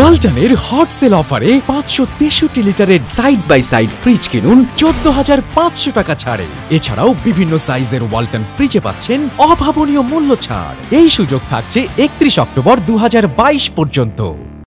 ওয়ালটনের hot sell অফারে পাঁচশো তেষট্টি লিটারের সাইড বাই সাইড ফ্রিজ কিনুন, চোদ্দ হাজার পাঁচশো টাকা ছাড়ে। এছাড়াও বিভিন্ন সাইজের ওয়ালটন ফ্রিজে পাচ্ছেন অভাবনীয় মূল্য ছাড়। এই সুযোগ থাকছে একত্রিশ অক্টোবর দু হাজার বাইশ পর্যন্ত।